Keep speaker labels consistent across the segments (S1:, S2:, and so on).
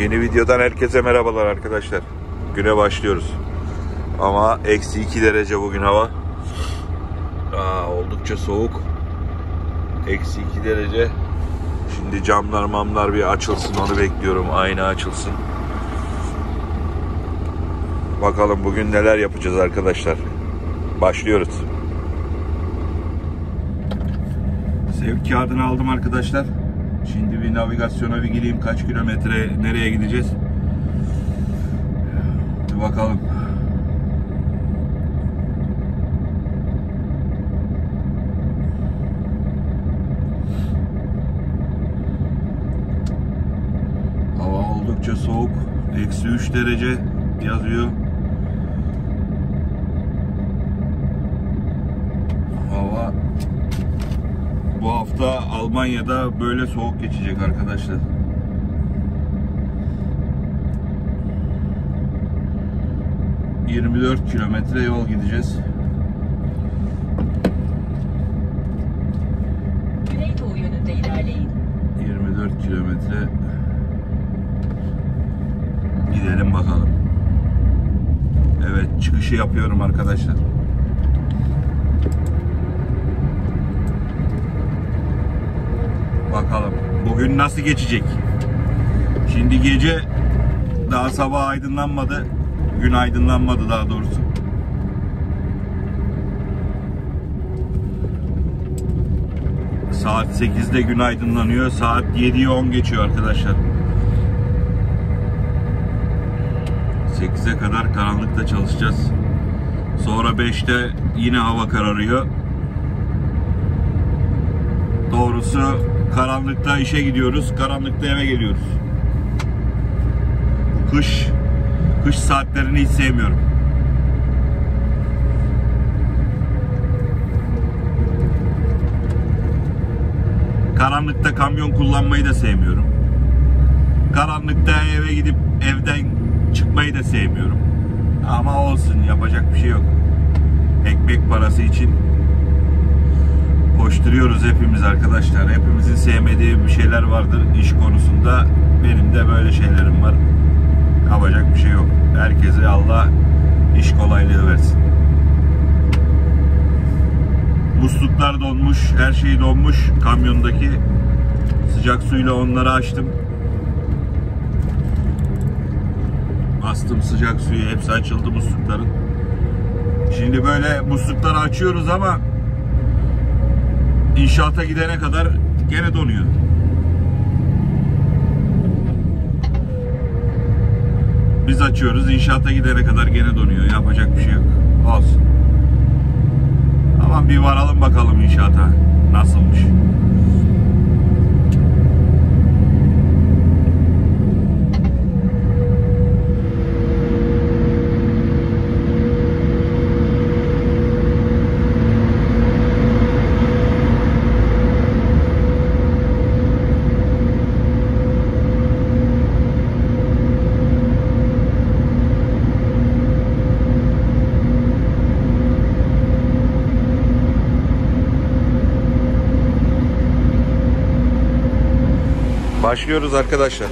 S1: Yeni videodan herkese merhabalar arkadaşlar. Güne başlıyoruz. Ama eksi 2 derece bugün hava. Aa, oldukça soğuk. Eksi 2 derece. Şimdi camlar mamlar bir açılsın onu bekliyorum. Ayna açılsın. Bakalım bugün neler yapacağız arkadaşlar. Başlıyoruz. Sevk kağıdını aldım arkadaşlar. Şimdi bir navigasyona bir gireyim. Kaç kilometre nereye gideceğiz? Bir bakalım. Hava oldukça soğuk. Eksi 3 derece yazıyor. Hava bu hafta Almanya'da böyle soğuk geçecek arkadaşlar. ...24 kilometre yol gideceğiz.
S2: Güneydoğu yönünde ilerleyin.
S1: 24 kilometre... ...gidelim bakalım. Evet çıkışı yapıyorum arkadaşlar. Bugün nasıl geçecek? Şimdi gece daha sabah aydınlanmadı. Gün aydınlanmadı daha doğrusu. Saat 8'de gün aydınlanıyor. Saat 7'yi 10 geçiyor arkadaşlar. 8'e kadar karanlıkta çalışacağız. Sonra 5'te yine hava kararıyor. Doğrusu karanlıkta işe gidiyoruz. Karanlıkta eve geliyoruz. Kış kış saatlerini hiç sevmiyorum. Karanlıkta kamyon kullanmayı da sevmiyorum. Karanlıkta eve gidip evden çıkmayı da sevmiyorum. Ama olsun yapacak bir şey yok. Ekmek parası için koşturuyoruz hepimiz arkadaşlar. Hepimizin sevmediği bir şeyler vardır iş konusunda. Benim de böyle şeylerim var. Yapacak bir şey yok. Herkese Allah iş kolaylığı versin. Musluklar donmuş, her şey donmuş kamyondaki. Sıcak suyla onları açtım. Bastım sıcak suyu, hepsi açıldı muslukların. Şimdi böyle muslukları açıyoruz ama inşaata gidene kadar gene donuyor. Biz açıyoruz inşaata gidene kadar gene donuyor. Yapacak bir şey yok. Olsun. Ama bir varalım bakalım inşaata. Nasılmış? Başlıyoruz arkadaşlar.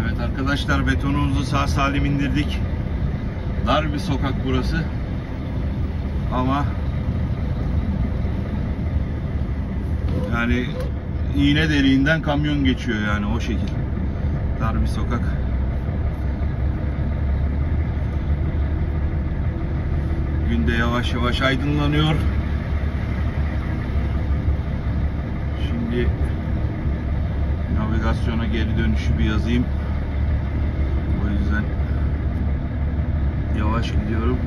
S1: Evet arkadaşlar betonumuzu sağ salim indirdik. Dar bir sokak burası. Ama yani iğne deliğinden kamyon geçiyor yani o şekil. Dar bir sokak. Günde yavaş yavaş aydınlanıyor. Şimdi navigasyona geri dönüşü bir yazayım. O yüzden yavaş gidiyorum.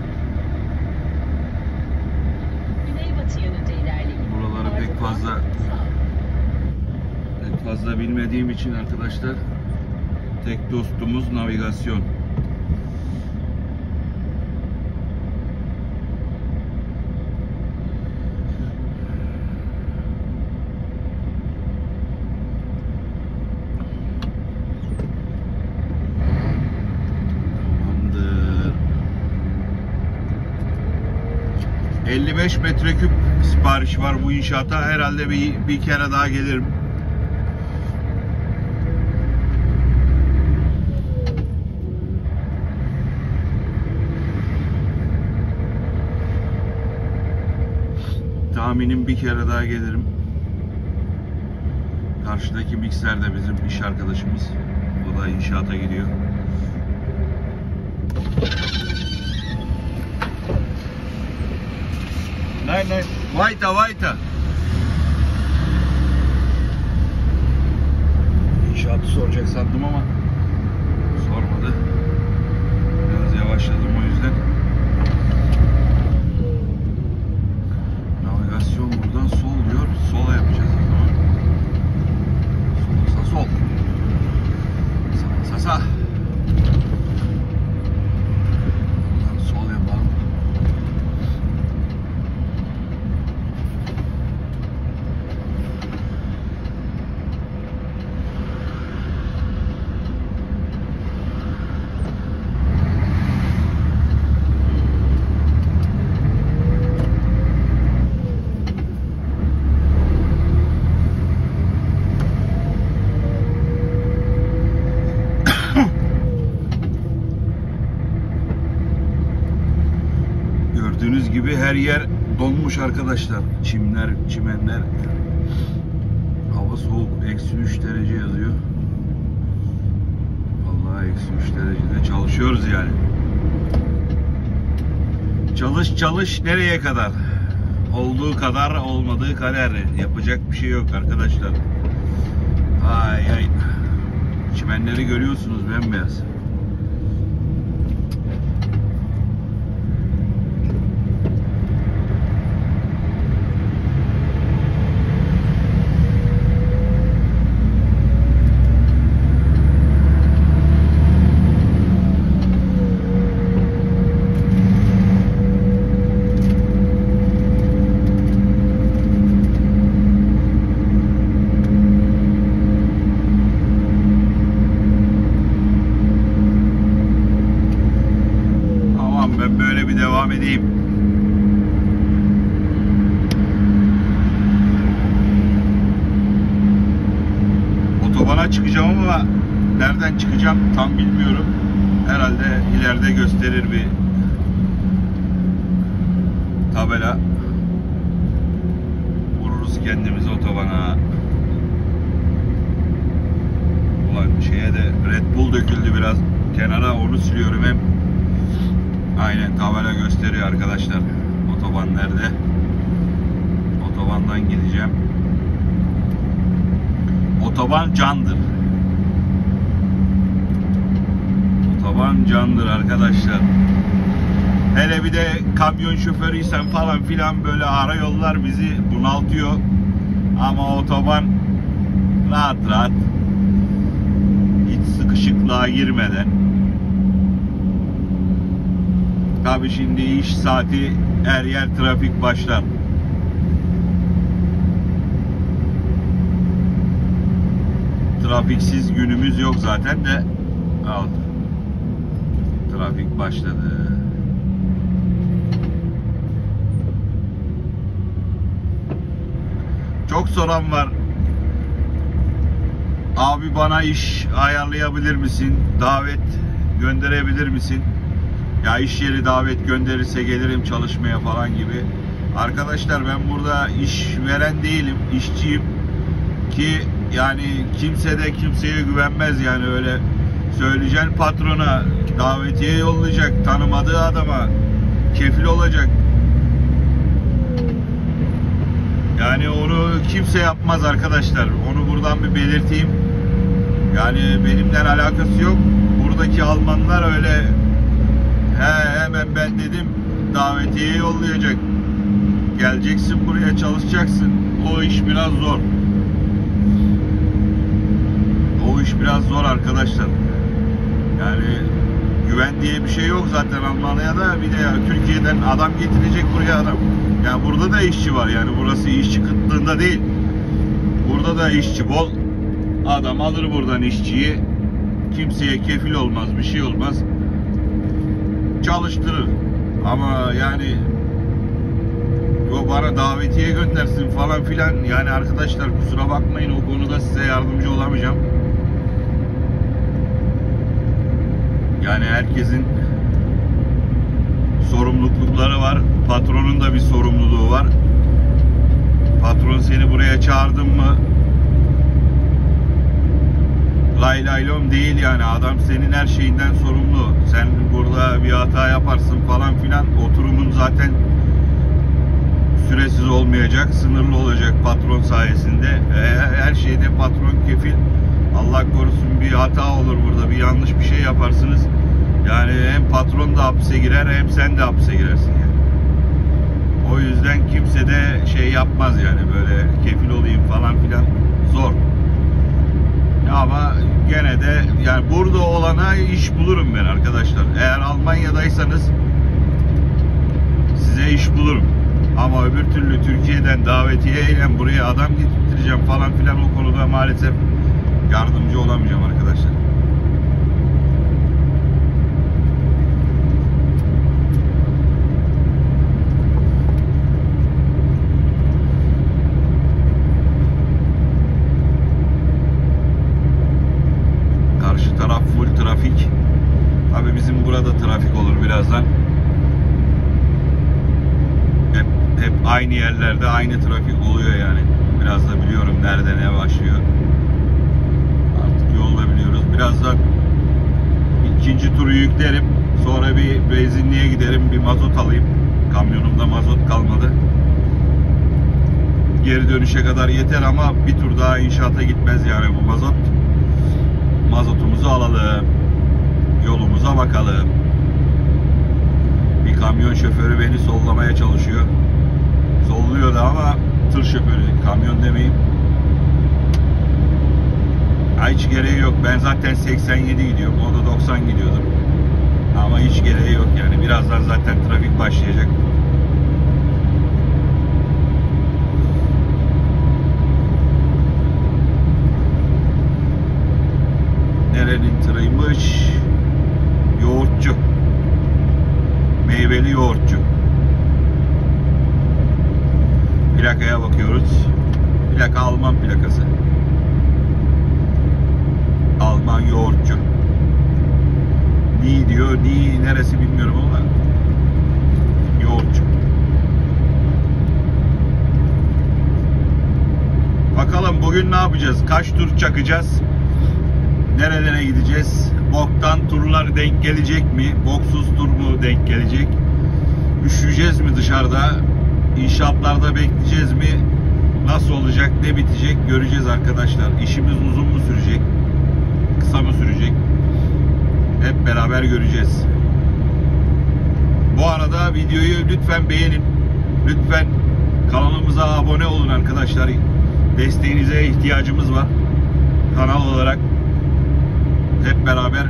S1: Buraları pek fazla pek fazla bilmediğim için arkadaşlar tek dostumuz navigasyon. Tamamdır. 55 metreküp sipariş var bu inşaata. Herhalde bir, bir kere daha gelirim. Tahminim bir kere daha gelirim. Karşıdaki mikser de bizim iş arkadaşımız. O da inşaata gidiyor. Nein, nein. Weiter, weiter. İnşaatı soracak sandım ama sormadı. Biraz yavaşladım o yüzden. Navigasyon buradan sol diyor. Sola yapacağız o zaman. Solsa sol. Sağsa sağ. Buradan sol yapalım. Gördüğünüz gibi her yer donmuş arkadaşlar. Çimler, çimenler. Hava soğuk. Eksi 3 derece yazıyor. Vallahi eksi 3 derecede çalışıyoruz yani. Çalış çalış nereye kadar? Olduğu kadar olmadığı kader. Yapacak bir şey yok arkadaşlar. Ay ay. Çimenleri görüyorsunuz bembeyaz. Tamam ben böyle bir devam edeyim. Otobana çıkacağım ama nereden çıkacağım tam bilmiyorum. Herhalde ileride gösterir bir tabela. Vururuz kendimizi otobana. Ulan şeye de Red Bull döküldü biraz kenara onu siliyorum hem Aynen tabela gösteriyor arkadaşlar. Otoban nerede? Otobandan gideceğim. Otoban candır. Otoban candır arkadaşlar. Hele bir de kamyon şoförüysen falan filan böyle ara yollar bizi bunaltıyor. Ama otoban rahat rahat hiç sıkışıklığa girmeden Tabi şimdi iş saati her yer trafik başlar. Trafiksiz günümüz yok zaten de al. Trafik başladı. Çok soran var. Abi bana iş ayarlayabilir misin? Davet gönderebilir misin? Ya iş yeri davet gönderirse gelirim çalışmaya falan gibi. Arkadaşlar ben burada iş veren değilim, işçiyim. Ki yani kimse de kimseye güvenmez yani öyle söyleyeceksin patrona davetiye yollayacak tanımadığı adama kefil olacak. Yani onu kimse yapmaz arkadaşlar. Onu buradan bir belirteyim. Yani benimle alakası yok. Buradaki Almanlar öyle he hemen ben dedim davetiye yollayacak. Geleceksin buraya çalışacaksın. O iş biraz zor. O iş biraz zor arkadaşlar. Yani güven diye bir şey yok zaten Almanya'da. Bir de ya Türkiye'den adam getirecek buraya adam. Yani burada da işçi var yani burası işçi kıtlığında değil. Burada da işçi bol. Adam alır buradan işçiyi. Kimseye kefil olmaz, bir şey olmaz. Çalıştırır. Ama yani o bana davetiye göndersin falan filan. Yani arkadaşlar kusura bakmayın o konuda size yardımcı olamayacağım. Yani herkesin sorumlulukları var. Patronun da bir sorumluluğu var. Patron seni buraya çağırdın mı? Lay lay lom değil yani. Adam senin her şeyinden sorumlu. Sen burada bir hata yaparsın falan filan. Oturumun zaten süresiz olmayacak, sınırlı olacak patron sayesinde. E, Her şeyde patron kefil. Allah korusun bir hata olur burada, bir yanlış bir şey yaparsınız. Yani hem patron da hapse girer hem sen de hapse girersin yani. O yüzden kimse de şey yapmaz yani böyle kefil olayım falan filan zor. Ama gene de yani burada olana iş bulurum ben arkadaşlar. Eğer Almanya'daysanız size iş bulurum. Ama öbür türlü Türkiye'den davetiyeyle buraya adam getireceğim falan filan o konuda maalesef yardımcı olamayacağım arkadaşlar. Karşı taraf full trafik. Tabi bizim burada trafik olur birazdan. Hep, hep aynı yerlerde aynı trafik oluyor yani. Biraz da biliyorum nerede ne başlıyor. Artık yolda biliyoruz. Birazdan ikinci turu yüklerim. Sonra bir benzinliğe giderim. Bir mazot alayım. Kamyonumda mazot kalmadı. Geri dönüşe kadar yeter ama bir tur daha inşaata gitmez yani bu mazot. Mazotumuzu alalım. Yolumuza bakalım. Bir kamyon şoförü beni sollamaya çalışıyor. Solluyor da ama tır şoförü, kamyon demeyeyim. Ha, hiç gereği yok. Ben zaten 87 gidiyorum. O da 90 gidiyordur. Ama hiç gereği yok yani. Birazdan zaten trafik başlayacak. Nerenin tırıymış? Yoğurtçu. Meyveli yoğurtçu. Plakaya bakıyoruz. Plaka Alman plakası. Alman yoğurtçu. Ni diyor, ni neresi bilmiyorum ama yoğurtçu. Bakalım bugün ne yapacağız? Kaç tur çakacağız? Nerelere gideceğiz? Boktan turlar denk gelecek mi? Boksuz tur mu denk gelecek? Üşüyeceğiz mi dışarıda? İnşaatlarda bekleyeceğiz mi? Nasıl olacak, ne bitecek göreceğiz arkadaşlar. İşimiz uzun mu sürecek? Kısa mı sürecek? Hep beraber göreceğiz. Bu arada videoyu lütfen beğenin. Lütfen kanalımıza abone olun arkadaşlar. Desteğinize ihtiyacımız var. Kanal olarak hep beraber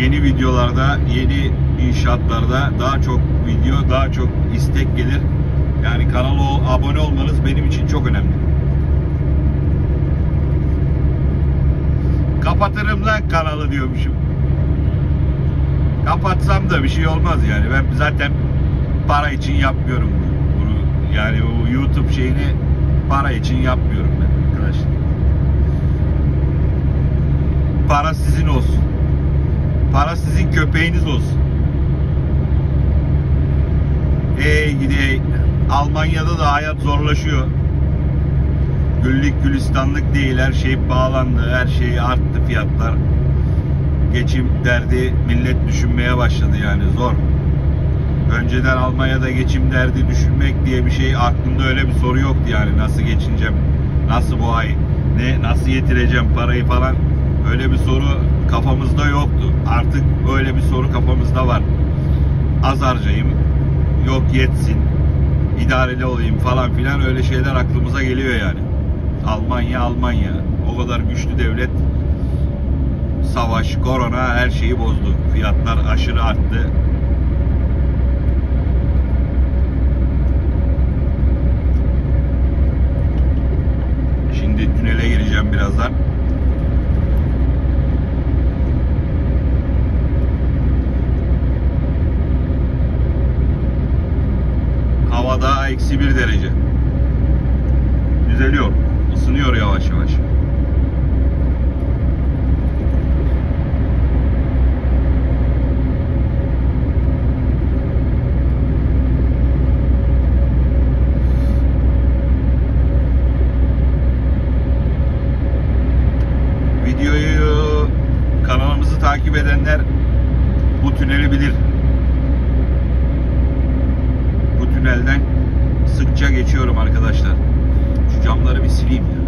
S1: yeni videolarda, yeni inşaatlarda daha çok video, daha çok istek gelir. Yani kanala abone olmanız benim için çok önemli. Kapatırım lan kanalı diyormuşum. Kapatsam da bir şey olmaz yani. Ben zaten para için yapmıyorum bunu. Yani o YouTube şeyini para için yapmıyorum ben arkadaşlar. Para sizin olsun. Para sizin köpeğiniz olsun. Ey gidi Almanya'da da hayat zorlaşıyor. güllük gülistanlık değil. Her şey bağlandı. Her şey arttı fiyatlar. Geçim derdi millet düşünmeye başladı yani zor. Önceden Almanya'da geçim derdi düşünmek diye bir şey aklımda öyle bir soru yoktu yani nasıl geçineceğim, nasıl bu ay, ne nasıl yetireceğim parayı falan öyle bir soru kafamızda yoktu. Artık öyle bir soru kafamızda var. Az harcayayım, yok yetsin, idareli olayım falan filan öyle şeyler aklımıza geliyor yani. Almanya Almanya o kadar güçlü devlet savaş, korona her şeyi bozdu. Fiyatlar aşırı arttı. Şimdi tünele gireceğim birazdan. Eksi bir derece. Düzeliyor. Isınıyor yavaş yavaş. Videoyu kanalımızı takip edenler bu tüneli bilir. Bu tünelden sıkça geçiyorum arkadaşlar. Şu camları bir sileyim ya.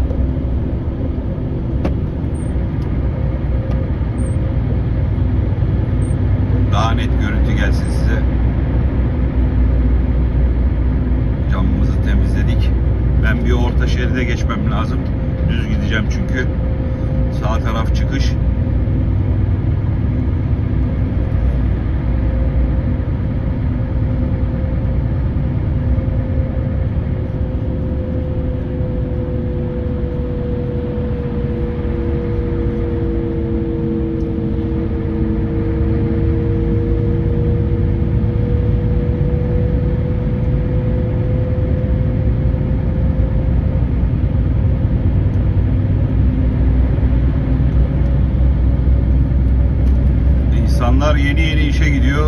S1: Daha net görüntü gelsin size. Camımızı temizledik. Ben bir orta şeride geçmem lazım. Düz gideceğim çünkü. Sağ taraf çıkış. İnsanlar yeni yeni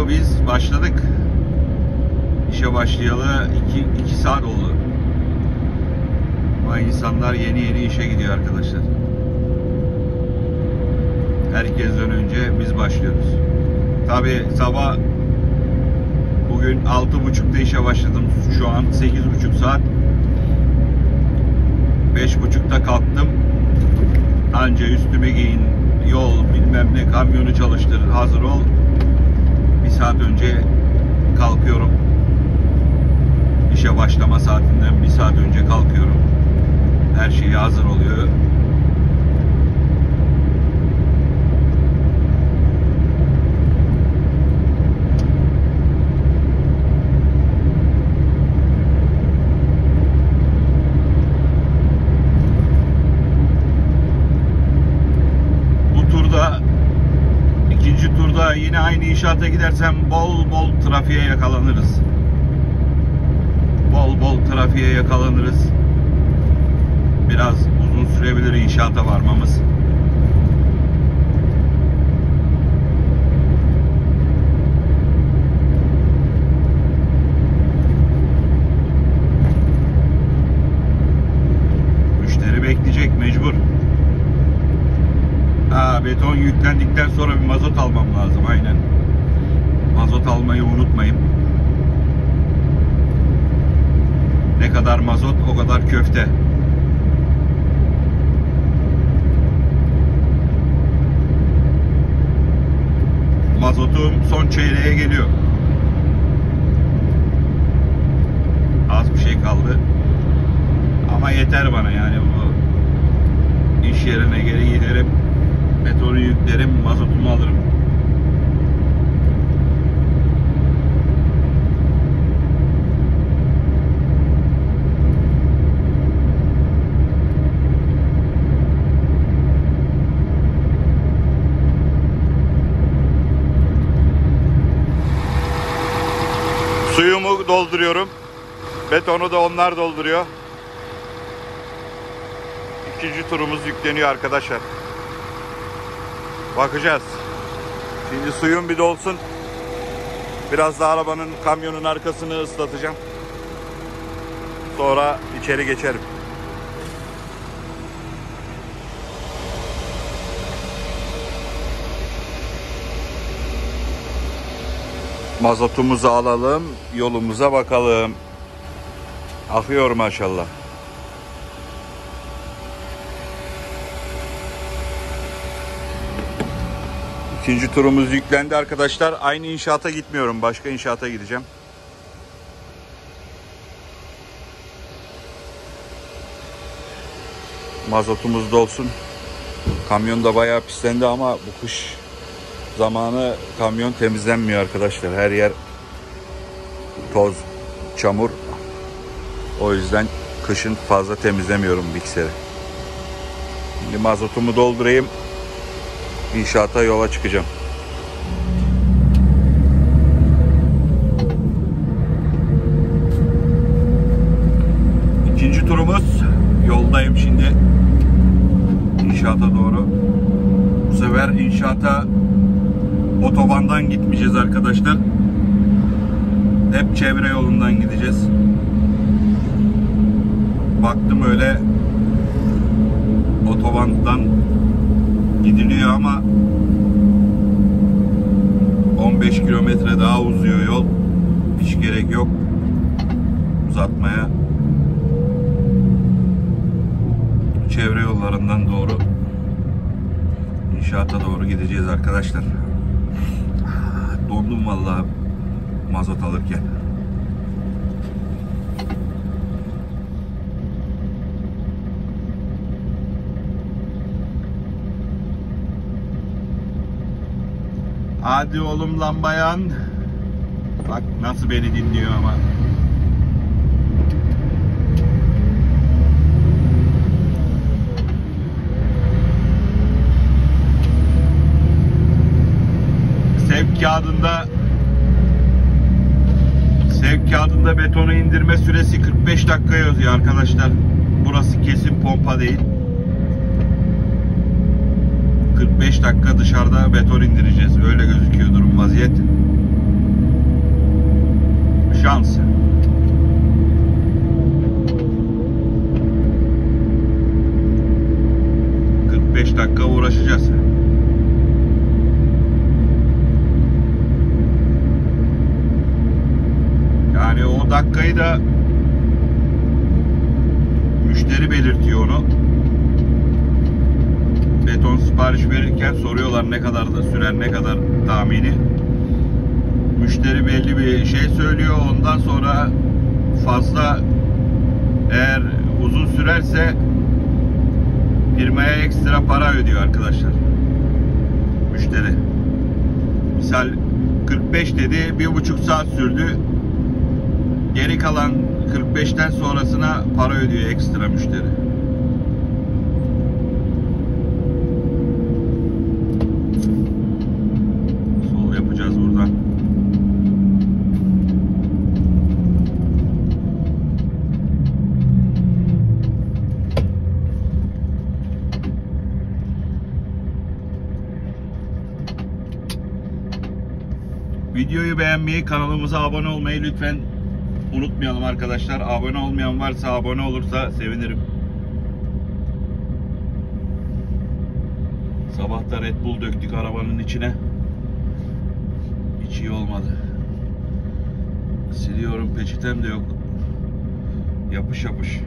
S1: Biz başladık. İşe başlayalı 2 2 saat oldu. Ama insanlar yeni yeni işe gidiyor arkadaşlar. Herkesten önce biz başlıyoruz. Tabi sabah bugün 6.30'da işe başladım. Şu an 8.30 saat. 5.30'da kalktım. Anca üstümü giyin, yol bilmem ne kamyonu çalıştır, hazır ol. Bir saat önce kalkıyorum. İşe başlama saatinden bir saat önce kalkıyorum. Her şey hazır oluyor. Bu turda ikinci turda yine aynı inşaata gidersem bol bol trafiğe yakalanırız. Bol bol trafiğe yakalanırız. Biraz uzun sürebilir inşaata varmamız. Müşteri bekleyecek mecbur. Ha, beton yüklendikten sonra bir mazot almam lazım aynen. Mazot almayı unutmayın. Ne kadar mazot o kadar köfte. Mazotum son çeyreğe geliyor. Az bir şey kaldı. Ama yeter bana yani bu iş yerine geri giderim. Betonu yüklerim, mazotumu alırım. Suyumu dolduruyorum. Betonu da onlar dolduruyor. İkinci turumuz yükleniyor arkadaşlar. Bakacağız. Şimdi suyun bir dolsun. Biraz da arabanın kamyonun arkasını ıslatacağım. Sonra içeri geçerim. Mazotumuzu alalım, yolumuza bakalım. Akıyor maşallah. İkinci turumuz yüklendi arkadaşlar. Aynı inşaata gitmiyorum. Başka inşaata gideceğim. Mazotumuz dolsun. Kamyon da bayağı pislendi ama bu kış zamanı kamyon temizlenmiyor arkadaşlar. Her yer toz, çamur. O yüzden kışın fazla temizlemiyorum mikseri. Şimdi mazotumu doldurayım. İnşaata yola çıkacağım. İkinci turumuz. Yoldayım şimdi. İnşaata doğru. Bu sefer inşaata otobandan gitmeyeceğiz arkadaşlar. Hep çevre yolundan gideceğiz. Baktım öyle otobandan gidiliyor ama 15 kilometre daha uzuyor yol. Hiç gerek yok uzatmaya. Çevre yollarından doğru inşaata doğru gideceğiz arkadaşlar. Dondum vallahi mazot alırken. Hadi oğlum lan bayan. Bak nasıl beni dinliyor ama. Sevk kağıdında sevk kağıdında betonu indirme süresi 45 dakika yazıyor arkadaşlar. Burası kesin pompa değil. 45 dakika dışarıda beton indireceğiz. Öyle gözüküyor durum vaziyet. Şans. ...45 dakika uğraşacağız. Yani o dakikayı da... ...müşteri belirtiyor onu beton verirken soruyorlar ne kadar da sürer, ne kadar tahmini. Müşteri belli bir şey söylüyor. Ondan sonra fazla eğer uzun sürerse firmaya ekstra para ödüyor arkadaşlar. Müşteri. Misal 45 dedi, bir buçuk saat sürdü. Geri kalan 45'ten sonrasına para ödüyor ekstra müşteri. Sol yapacağız buradan. Videoyu beğenmeyi, kanalımıza abone olmayı lütfen unutmayalım arkadaşlar. Abone olmayan varsa abone olursa sevinirim. Sabah da Red Bull döktük arabanın içine. Hiç iyi olmadı. Siliyorum peçetem de yok. Yapış yapış.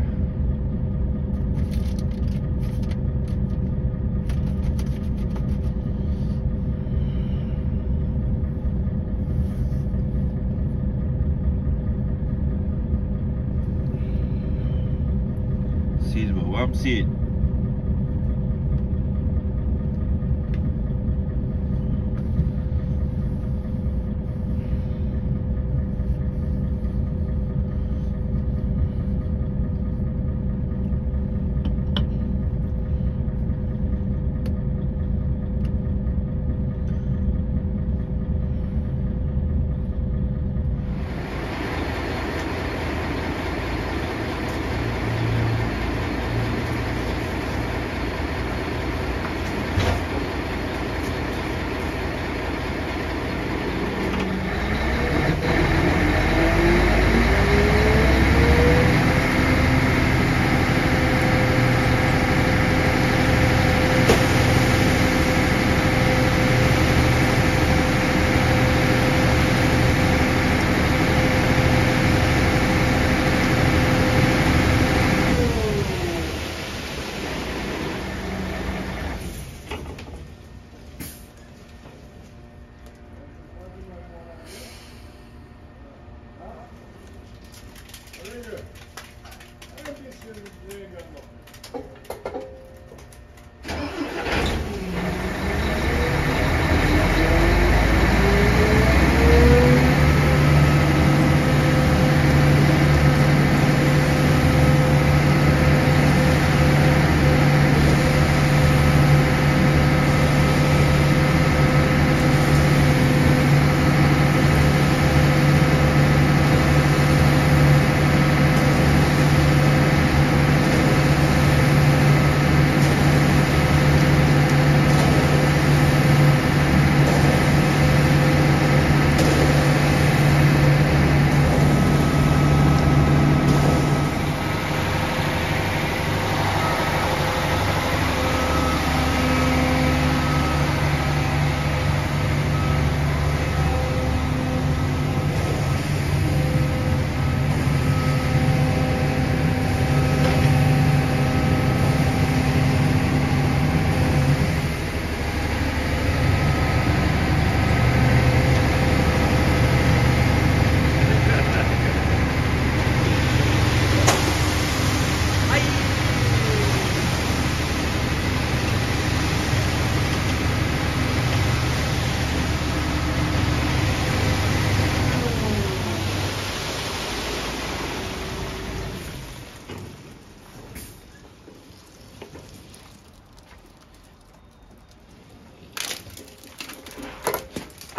S1: 是。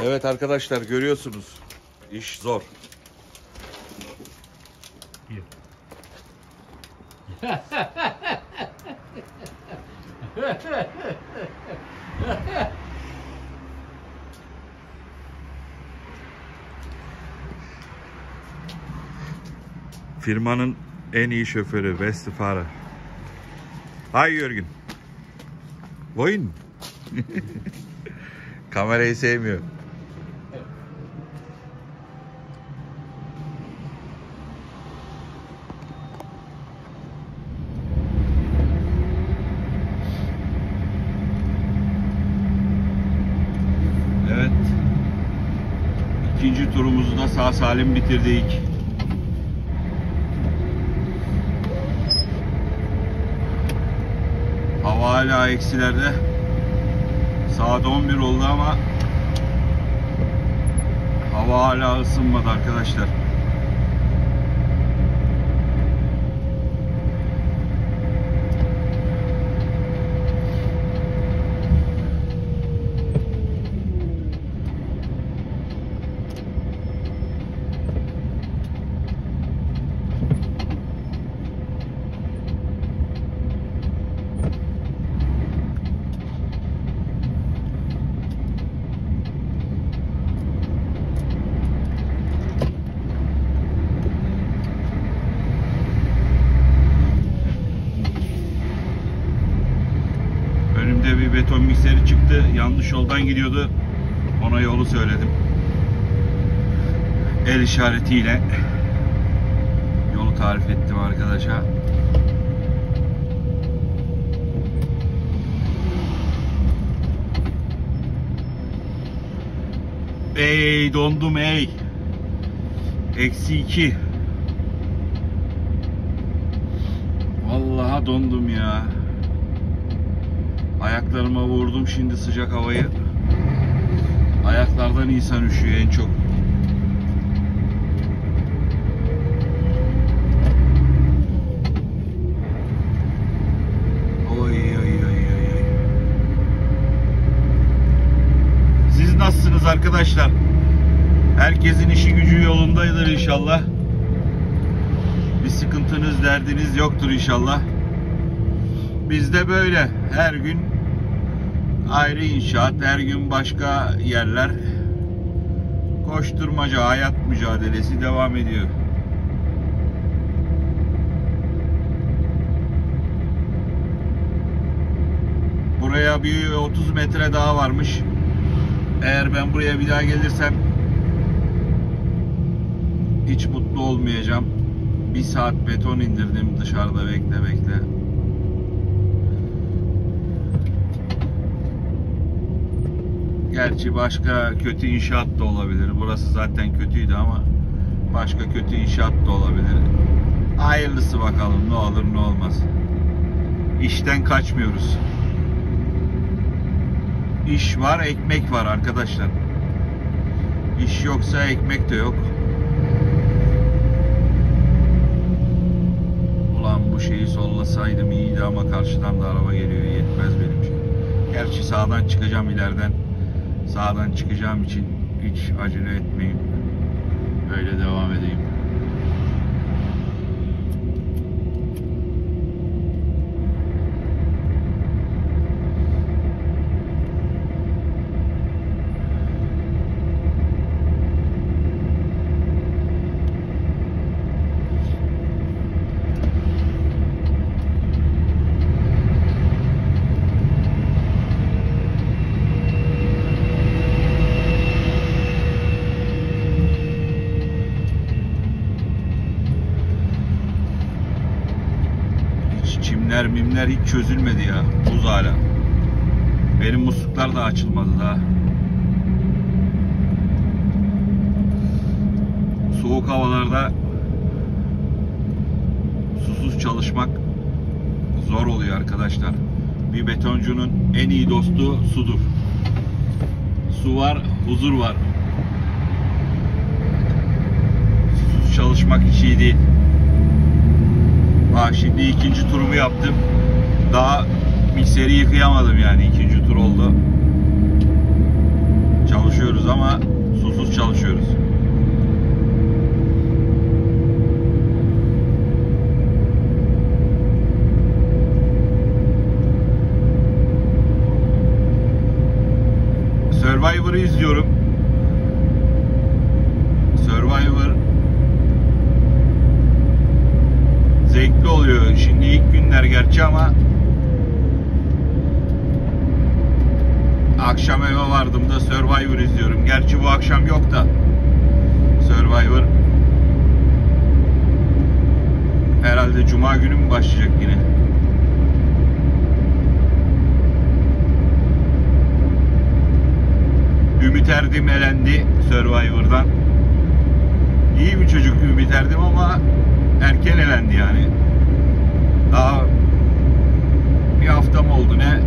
S1: Evet arkadaşlar görüyorsunuz. İş zor. Firmanın en iyi şoförü Westfahrer. Hay Jürgen. Wohin? Kamerayı sevmiyor. Evet. İkinci turumuzu da sağ salim bitirdik. Hava hala eksilerde. Saat 11 oldu ama hava hala ısınmadı arkadaşlar. Önümde bir beton mikseri çıktı. Yoldan gidiyordu. Ona yolu söyledim. El işaretiyle yolu tarif ettim arkadaşa. Ey dondum ey. Eksi iki. Vallahi dondum ya. Ayaklarıma vurdum şimdi sıcak havayı. Ayaklardan insan üşüyor en çok. Oy oy oy oy. Siz nasılsınız arkadaşlar? Herkesin işi gücü yolundaydır inşallah. Bir sıkıntınız, derdiniz yoktur inşallah. Bizde böyle her gün ayrı inşaat, her gün başka yerler. Koşturmaca, hayat mücadelesi devam ediyor. Buraya bir 30 metre daha varmış. Eğer ben buraya bir daha gelirsem hiç mutlu olmayacağım. Bir saat beton indirdim dışarıda bekle bekle. Gerçi başka kötü inşaat da olabilir. Burası zaten kötüydü ama başka kötü inşaat da olabilir. Hayırlısı bakalım ne olur ne olmaz. İşten kaçmıyoruz. İş var, ekmek var arkadaşlar. İş yoksa ekmek de yok. Ulan bu şeyi sollasaydım iyiydi ama karşıdan da araba geliyor. Yetmez benim şey. Gerçi sağdan çıkacağım ileriden. Sağdan çıkacağım için hiç acele etmeyin. Böyle devam edeyim. Hiç mimler hiç çözülmedi ya. Buz hala. Benim musluklar da açılmadı daha. Soğuk havalarda susuz çalışmak zor oluyor arkadaşlar. Bir betoncunun en iyi dostu sudur. Su var, huzur var. Susuz çalışmak hiç iyi değil. Ha şimdi ikinci turumu yaptım. Daha mikseri yıkayamadım yani ikinci tur oldu. Çalışıyoruz ama susuz çalışıyoruz. Survivor'ı izliyorum. Survivor zevkli oluyor. Şimdi ilk günler gerçi ama akşam eve vardığımda Survivor izliyorum. Gerçi bu akşam yok da Survivor herhalde Cuma günü mü başlayacak yine? Ümit Erdim elendi Survivor'dan. İyi bir çocuk Ümit Erdim ama erken elendi yani. Daha bir hafta mı oldu ne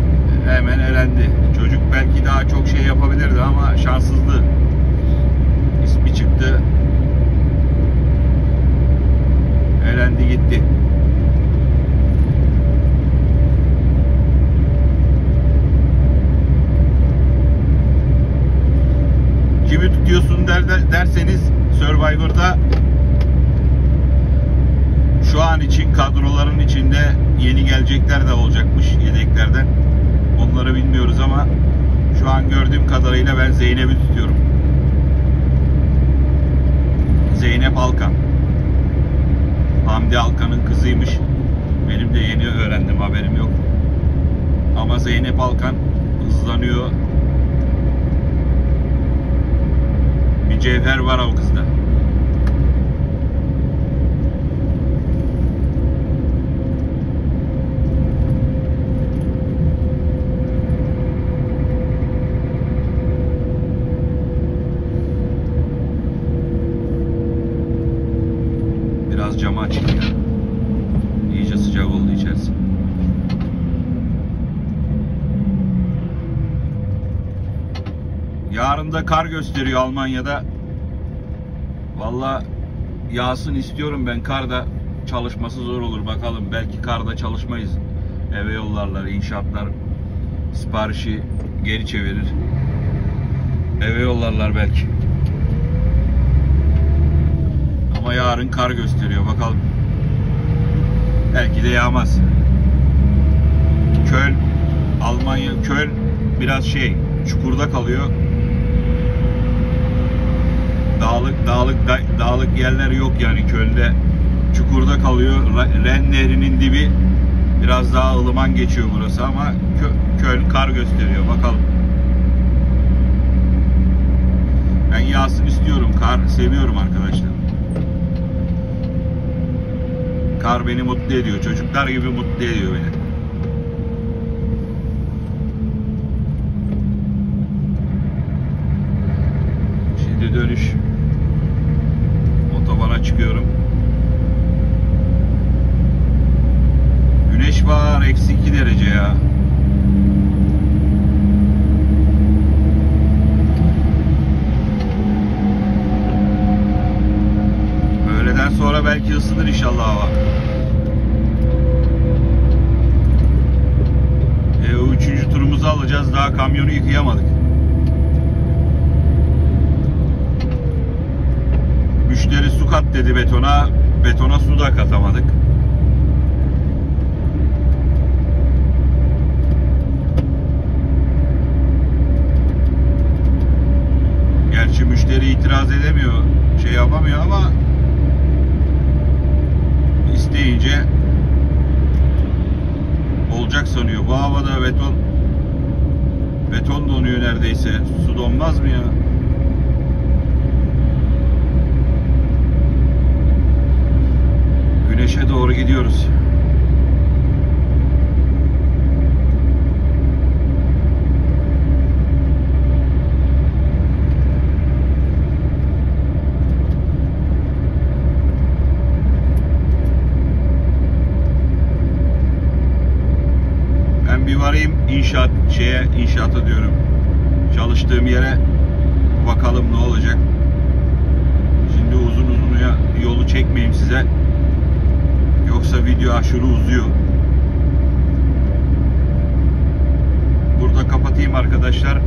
S1: hemen elendi. Çocuk belki daha çok şey yapabilirdi ama şanssızdı. İsmi çıktı. Elendi gitti. Der, der- derseniz Survivor'da şu an için kadroların içinde yeni gelecekler de olacakmış yedeklerden. Onları bilmiyoruz ama şu an gördüğüm kadarıyla ben Zeynep'i tutuyorum. Zeynep Alkan. Hamdi Alkan'ın kızıymış. Benim de yeni öğrendim haberim yok. Ama Zeynep Alkan hızlanıyor. Bir cevher var o kızda. Biraz camı açayım ya. İyice sıcak oldu içerisi. Yarın da kar gösteriyor Almanya'da. Valla yağsın istiyorum ben. Karda çalışması zor olur bakalım. Belki karda çalışmayız. Eve yollarlar, inşaatlar siparişi geri çevirir. Eve yollarlar belki. Ama yarın kar gösteriyor bakalım. Belki de yağmaz. Köln, Almanya, Köln biraz şey, çukurda kalıyor. Dağlık, dağlık, da- dağlık yerler yok yani Köln'de. Çukurda kalıyor. Ren Nehri'nin dibi biraz daha ılıman geçiyor burası ama Kö- Köln kar gösteriyor. Bakalım. Ben yağsın istiyorum. Kar seviyorum arkadaşlar. Kar beni mutlu ediyor. Çocuklar gibi mutlu ediyor beni. Şimdi dönüş. Çıkıyorum. Güneş var. Eksi 2 derece ya. Öğleden sonra belki ısınır inşallah hava. E, üçüncü turumuzu alacağız. Daha kamyonu yıkayamadık. Müşteri su kat dedi betona. Betona su da katamadık. Gerçi müşteri itiraz edemiyor. Şey yapamıyor ama isteyince olacak sanıyor. Bu havada beton beton donuyor neredeyse. Su donmaz mı ya? Güneşe doğru gidiyoruz. Ben bir varayım inşaat şeye inşaata diyorum. gidiyor aşırı uzuyor. Burada kapatayım arkadaşlar.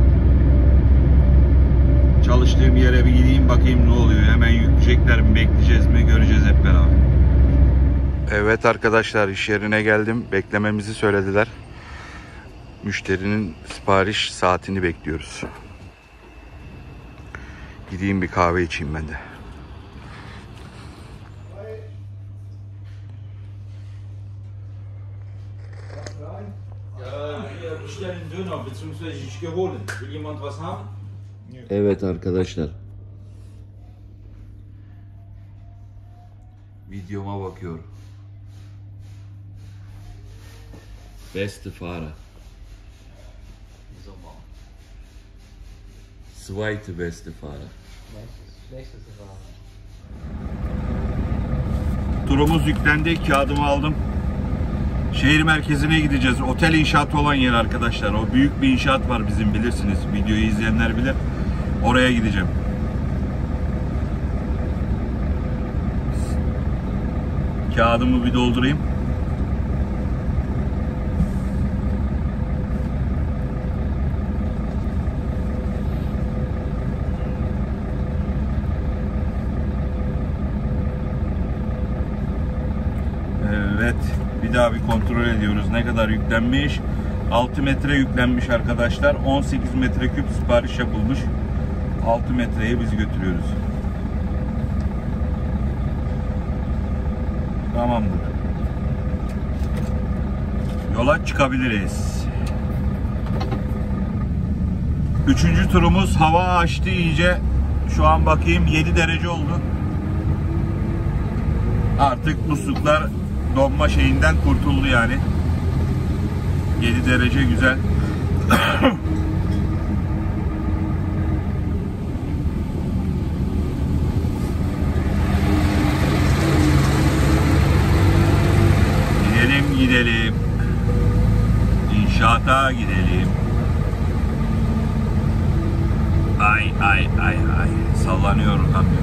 S1: Çalıştığım yere bir gideyim bakayım ne oluyor. Hemen yükleyecekler mi bekleyeceğiz mi göreceğiz hep beraber. Evet arkadaşlar iş yerine geldim. Beklememizi söylediler. Müşterinin sipariş saatini bekliyoruz. Gideyim bir kahve içeyim ben de. Evet arkadaşlar. Videoma bakıyor. Beste Fahrer. Zweite beste Fahrer. Turumuz yüklendi. Kağıdımı aldım. Şehir merkezine gideceğiz. Otel inşaatı olan yer arkadaşlar. O büyük bir inşaat var bizim bilirsiniz. Videoyu izleyenler bilir. Oraya gideceğim. Kağıdımı bir doldurayım. Evet. Bir daha bir kontrol ediyoruz. Ne kadar yüklenmiş? 6 metre yüklenmiş arkadaşlar. 18 metreküp sipariş yapılmış. 6 metreye biz götürüyoruz. Tamamdır. Yola çıkabiliriz. Üçüncü turumuz hava açtı iyice. Şu an bakayım 7 derece oldu. Artık musluklar donma şeyinden kurtuldu yani. 7 derece güzel. gidelim gidelim. İnşaata gidelim. Ay ay ay ay. Sallanıyor kamyon.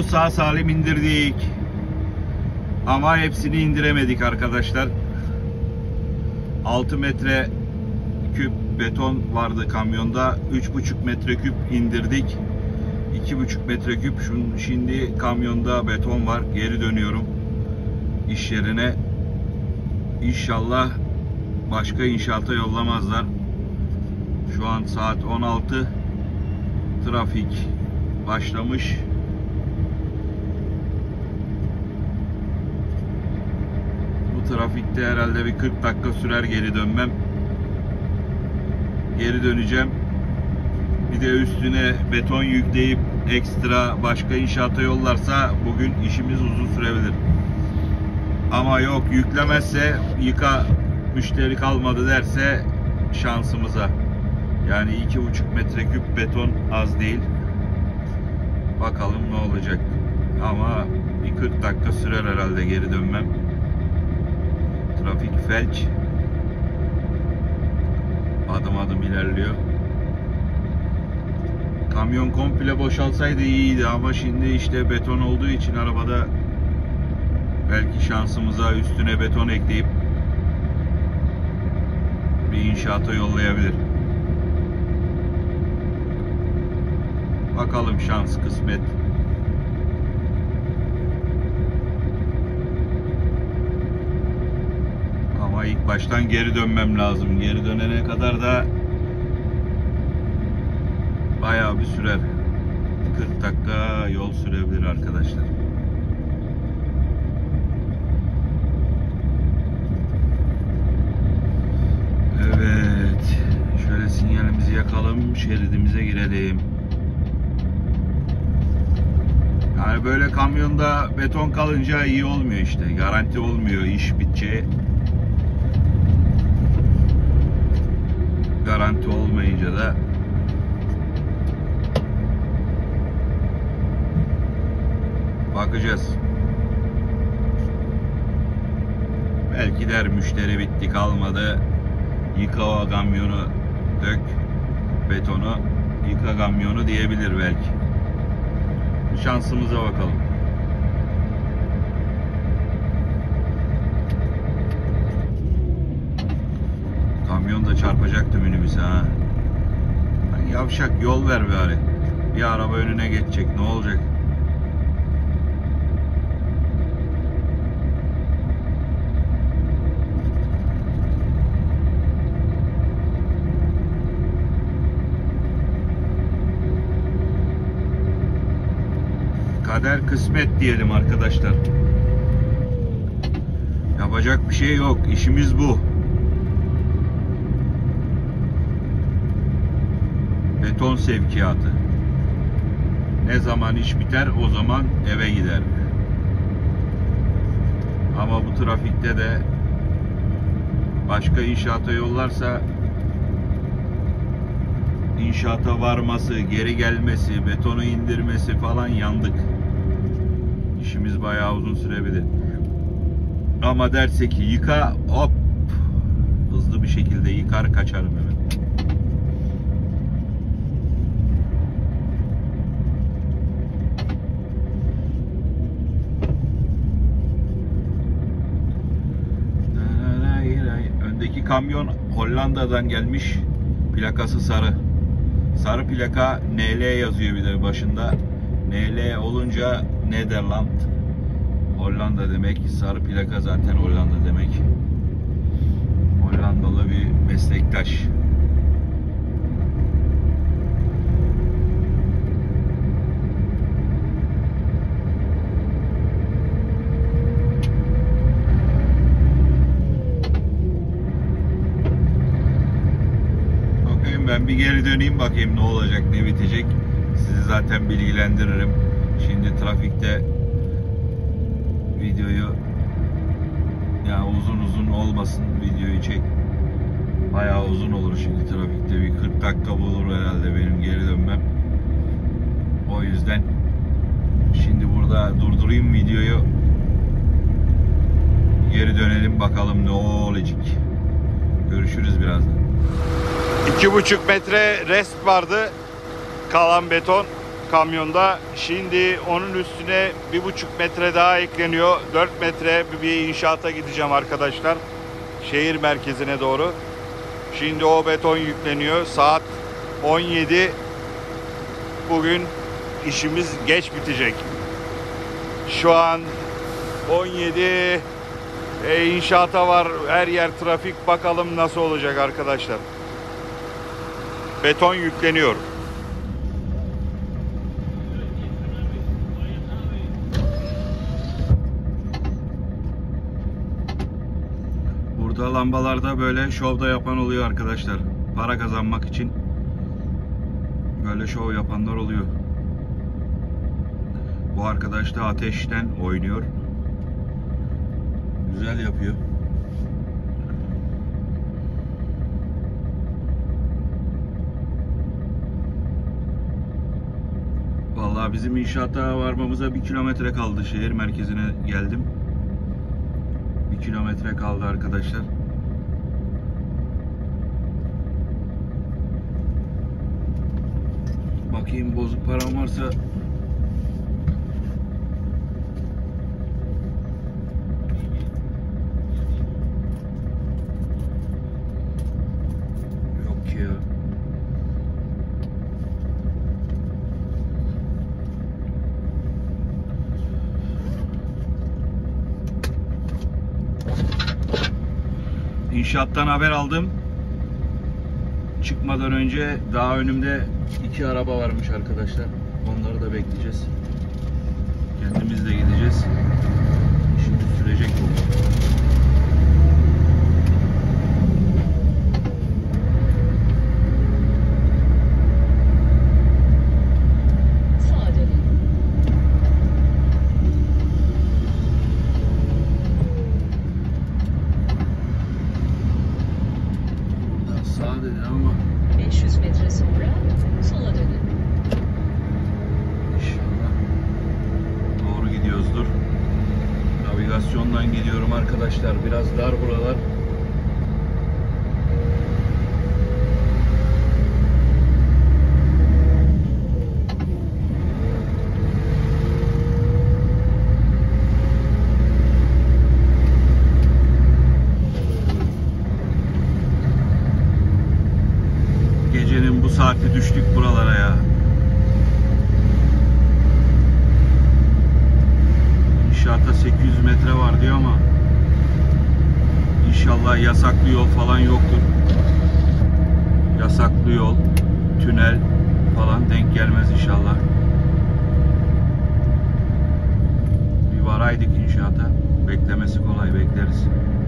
S1: Betonumuzu sağ salim indirdik. Ama hepsini indiremedik arkadaşlar. 6 metre küp beton vardı kamyonda. 3,5 metre küp indirdik. 2,5 metre küp şimdi kamyonda beton var. Geri dönüyorum iş yerine. İnşallah başka inşaata yollamazlar. Şu an saat 16. Trafik başlamış. Trafikte herhalde bir 40 dakika sürer geri dönmem. Geri döneceğim. Bir de üstüne beton yükleyip ekstra başka inşaata yollarsa bugün işimiz uzun sürebilir. Ama yok yüklemezse yıka müşteri kalmadı derse şansımıza. Yani iki buçuk metre küp beton az değil. Bakalım ne olacak. Ama bir 40 dakika sürer herhalde geri dönmem. Trafik felç. Adım adım ilerliyor. Kamyon komple boşalsaydı iyiydi ama şimdi işte beton olduğu için arabada belki şansımıza üstüne beton ekleyip bir inşaata yollayabilir. Bakalım şans kısmet. Ama ilk baştan geri dönmem lazım. Geri dönene kadar da bayağı bir sürer. 40 dakika yol sürebilir arkadaşlar. Evet. Şöyle sinyalimizi yakalım. Şeridimize girelim. Yani böyle kamyonda beton kalınca iyi olmuyor işte. Garanti olmuyor iş biteceği. Garanti olmayınca da bakacağız. Belki der müşteri bitti kalmadı. Yıka o kamyonu dök betonu yıka kamyonu diyebilir belki. Şansımıza bakalım. Kamyon da çarpacaktı minibüse ha. Lan yavşak yol ver bari. Bir araba önüne geçecek ne olacak? Kader kısmet diyelim arkadaşlar. Yapacak bir şey yok. İşimiz bu. Beton sevkiyatı. Ne zaman iş biter o zaman eve gider. Ama bu trafikte de başka inşaata yollarsa inşaata varması, geri gelmesi, betonu indirmesi falan yandık. İşimiz bayağı uzun sürebilir. Ama derse ki yıka hop hızlı bir şekilde yıkar kaçarım hemen. Kamyon Hollanda'dan gelmiş. Plakası sarı. Sarı plaka NL yazıyor bir de başında. NL olunca Nederland. Hollanda demek. Sarı plaka zaten Hollanda demek. Hollandalı bir meslektaş. Bakayım ben bir geri döneyim bakayım ne olacak ne bitecek. Sizi zaten bilgilendiririm. Şimdi trafikte videoyu ya uzun uzun olmasın videoyu çek. Bayağı uzun olur şimdi trafikte bir 40 dakika bulur herhalde benim geri dönmem. O yüzden şimdi burada durdurayım videoyu. Geri dönelim bakalım ne olacak. Görüşürüz birazdan. İki buçuk metre rest vardı. Kalan beton. kamyonda. Şimdi onun üstüne bir buçuk metre daha ekleniyor. 4 metre bir inşaata gideceğim arkadaşlar. Şehir merkezine doğru. Şimdi o beton yükleniyor. Saat 17. Bugün işimiz geç bitecek. Şu an 17 e, inşaata var. Her yer trafik. Bakalım nasıl olacak arkadaşlar. Beton yükleniyor. Burada lambalarda böyle şovda yapan oluyor arkadaşlar. Para kazanmak için böyle şov yapanlar oluyor. Bu arkadaş da ateşten oynuyor. Güzel yapıyor. Vallahi bizim inşaata varmamıza bir kilometre kaldı. Şehir merkezine geldim. Bir kilometre kaldı arkadaşlar. Bakayım bozuk param varsa Yok ya. İnşaattan haber aldım. Çıkmadan önce daha önümde iki araba varmış arkadaşlar. Onları da bekleyeceğiz. Kendimiz de gideceğiz. Şimdi sürecek bu. there's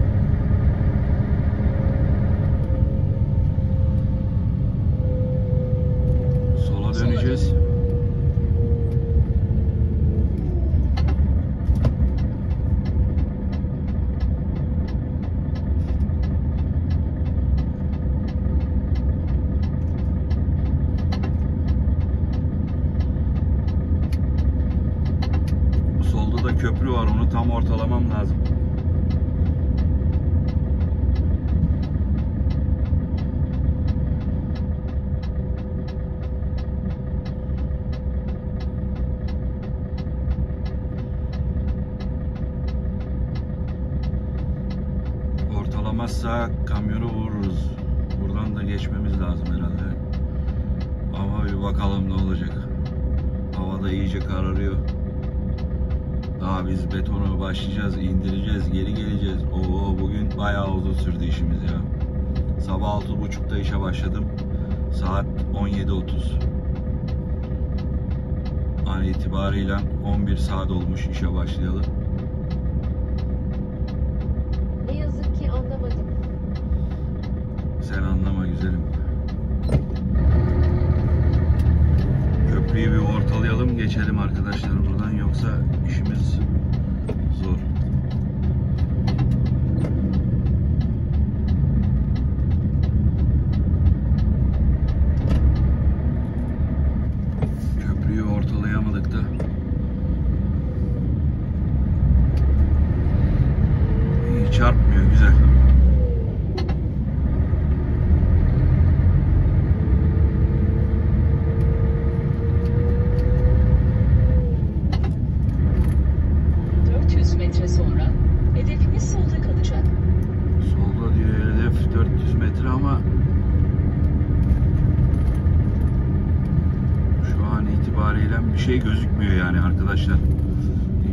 S1: şey gözükmüyor yani arkadaşlar.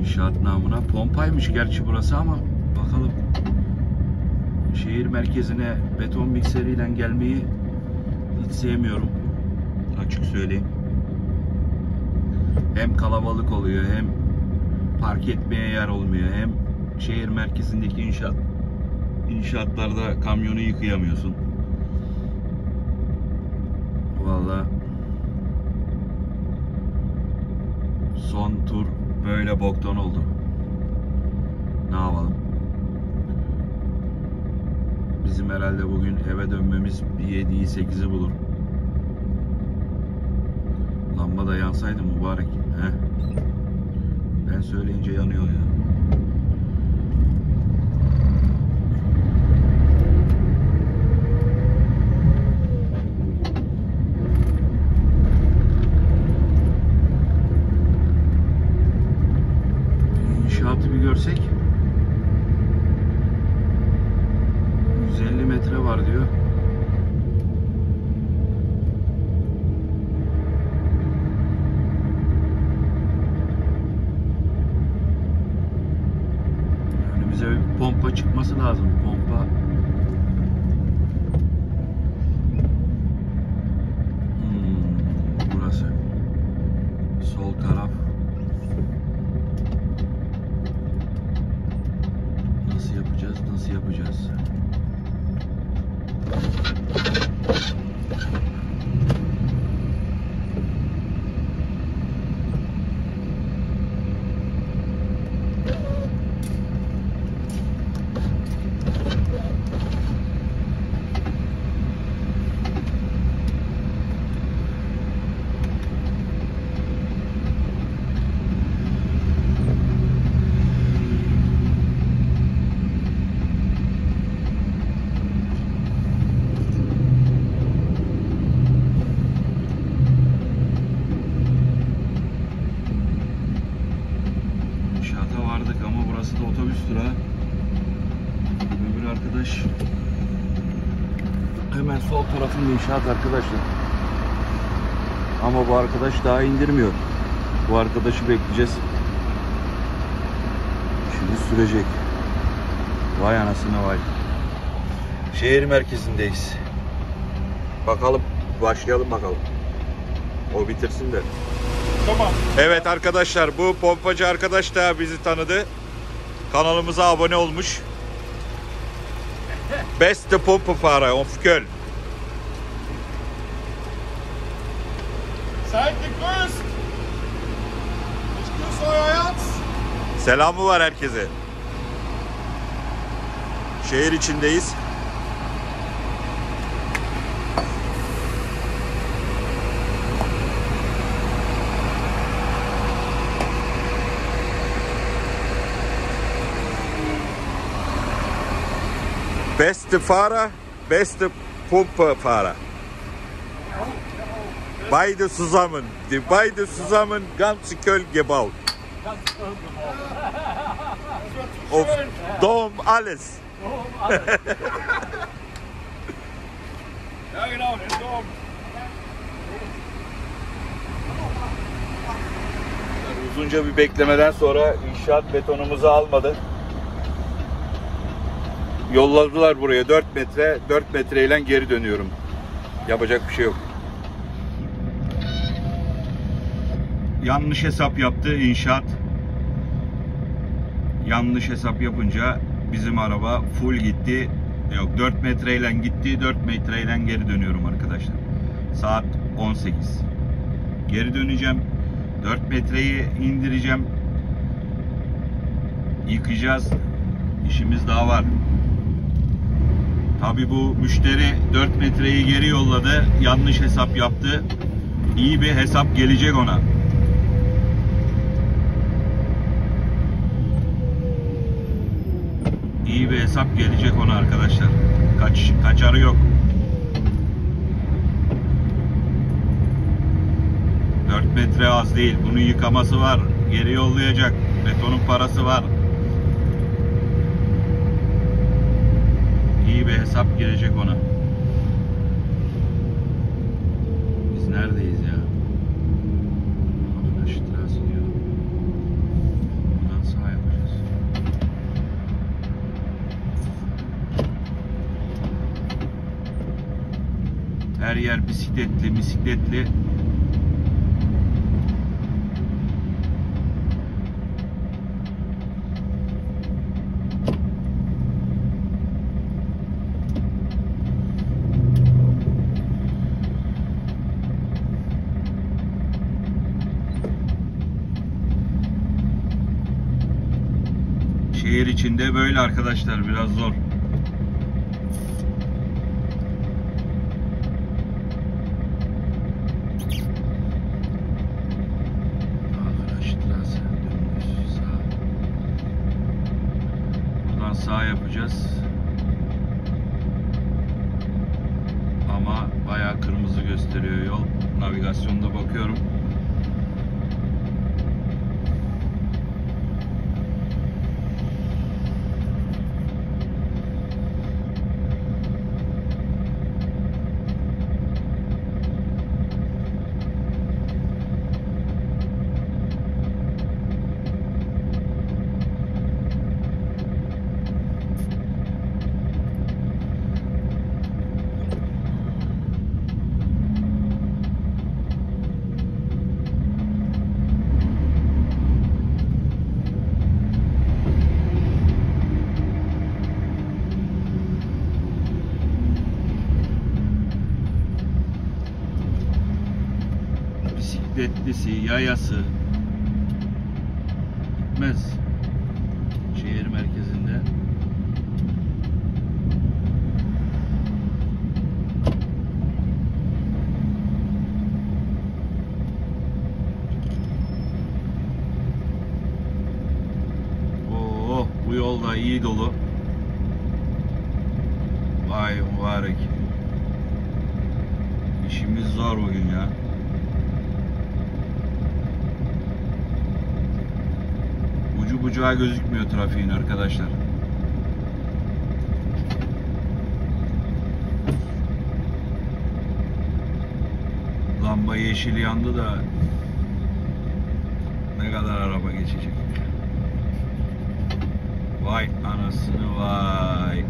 S1: İnşaat namına pompaymış gerçi burası ama bakalım. Şehir merkezine beton mikseriyle gelmeyi hiç sevmiyorum. Açık söyleyeyim. Hem kalabalık oluyor hem park etmeye yer olmuyor hem şehir merkezindeki inşaat İnşaatlarda kamyonu yıkayamıyorsun. Valla son tur böyle boktan oldu. Ne yapalım? Bizim herhalde bugün eve dönmemiz bir 7'yi 8'i bulur. Lamba da yansaydı mübarek. He? Ben söyleyince yanıyor ya. İnşaatı bir görsek 150 metre var diyor. Önümüze bir pompa çıkması lazım. Pompa Hmm, burası. Sol taraf. Nasıl yapacağız? Nasıl yapacağız? İnşaata vardık ama burası durağı. Öbür arkadaş hemen sol tarafında inşaat arkadaşlar. Ama bu arkadaş daha indirmiyor. Bu arkadaşı bekleyeceğiz. Şimdi sürecek. Vay anasına vay. Şehir merkezindeyiz.
S3: Bakalım başlayalım bakalım. O bitirsin de.
S1: Evet arkadaşlar bu pompacı arkadaş da bizi tanıdı. Kanalımıza abone olmuş. Beste Pompefahrer of Köln.
S4: Seid gegrüßt! Ich grüße euer Herz!
S1: Selamı var herkese. Şehir içindeyiz. Beste Fahrer, beste Pumpefahrer. Beide zusammen, die beide zusammen ganze Köln gebaut. Auf Dom alles.
S4: Ja, genau, den Dom.
S1: Uzunca bir beklemeden sonra inşaat betonumuzu almadı. Yolladılar buraya 4 metre. 4 metreyle geri dönüyorum. Yapacak bir şey yok. Yanlış hesap yaptı inşaat. Yanlış hesap yapınca bizim araba full gitti. Yok 4 metreyle gitti. 4 metreyle geri dönüyorum arkadaşlar. Saat 18. Geri döneceğim. 4 metreyi indireceğim. Yıkacağız. İşimiz daha var. Tabi bu müşteri 4 metreyi geri yolladı. Yanlış hesap yaptı. İyi bir hesap gelecek ona. İyi bir hesap gelecek ona arkadaşlar. Kaç kaçarı yok. 4 metre az değil. Bunun yıkaması var. Geri yollayacak. Betonun parası var. İyi bir hesap girecek ona. Biz neredeyiz ya? Her yer bisikletli, bisikletli. İçinde böyle arkadaşlar biraz zor. Arkadaş biraz dönüyoruz sağa. Buradan sağ yapacağız. Ama bayağı kırmızı gösteriyor yol. Navigasyonda bakıyorum. Bisikletlisi, yayası gitmez. Şehir merkezinde. Oo, bu yolda iyi dolu. Vay mübarek. İşimiz zor bugün ya. Ucu bucağı gözükmüyor trafiğin arkadaşlar. Lamba yeşil yandı da ne kadar araba geçecek. Vay anasını vay.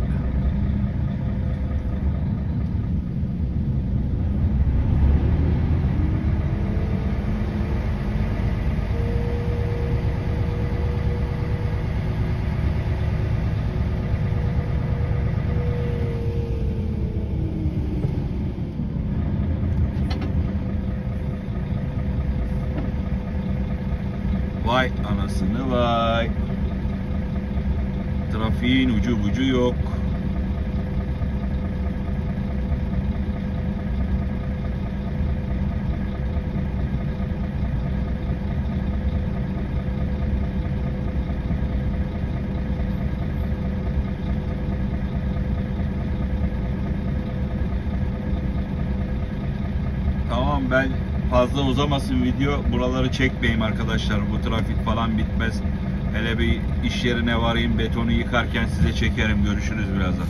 S1: Trafiğin bucu yok. Tamam ben fazla uzamasın video. Buraları çekmeyeyim arkadaşlar. Bu trafik falan bitmez. Hele bir iş yerine varayım. Betonu yıkarken size çekerim. Görüşürüz birazdan.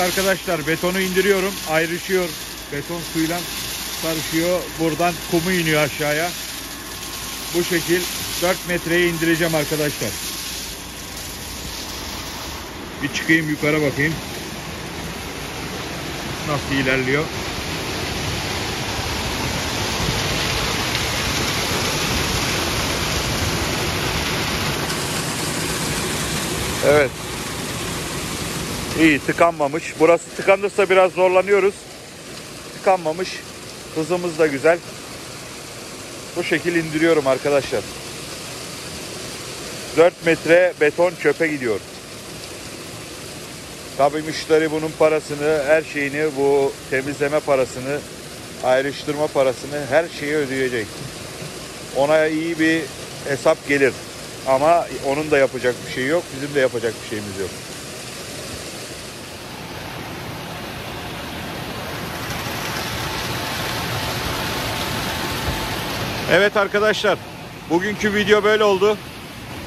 S1: Arkadaşlar betonu indiriyorum. Ayrışıyor. Beton suyla karışıyor. Buradan kumu iniyor aşağıya. Bu şekil 4 metreye indireceğim arkadaşlar. Bir çıkayım yukarı bakayım. Nasıl ilerliyor? Evet. İyi tıkanmamış. Burası tıkanırsa biraz zorlanıyoruz. Tıkanmamış. Hızımız da güzel. Bu şekil indiriyorum arkadaşlar. 4 metre beton çöpe gidiyor. Tabii müşteri bunun parasını, her şeyini, bu temizleme parasını, ayrıştırma parasını, her şeyi ödeyecek. Ona iyi bir hesap gelir. Ama onun da yapacak bir şey yok, bizim de yapacak bir şeyimiz yok. Evet arkadaşlar, bugünkü video böyle oldu.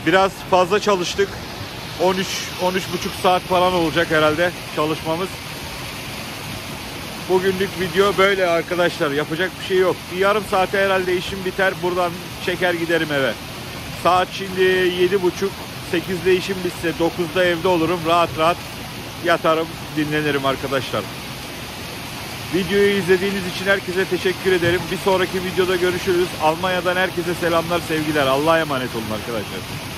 S1: Biraz fazla çalıştık. 13 13 buçuk saat falan olacak herhalde çalışmamız. Bugünlük video böyle arkadaşlar. Yapacak bir şey yok. Bir yarım saate herhalde işim biter. Buradan çeker giderim eve. Saat şimdi 7.30 8'de işim bitse 9'da evde olurum. Rahat rahat yatarım, dinlenirim arkadaşlar. Videoyu izlediğiniz için herkese teşekkür ederim. Bir sonraki videoda görüşürüz. Almanya'dan herkese selamlar, sevgiler. Allah'a emanet olun arkadaşlar.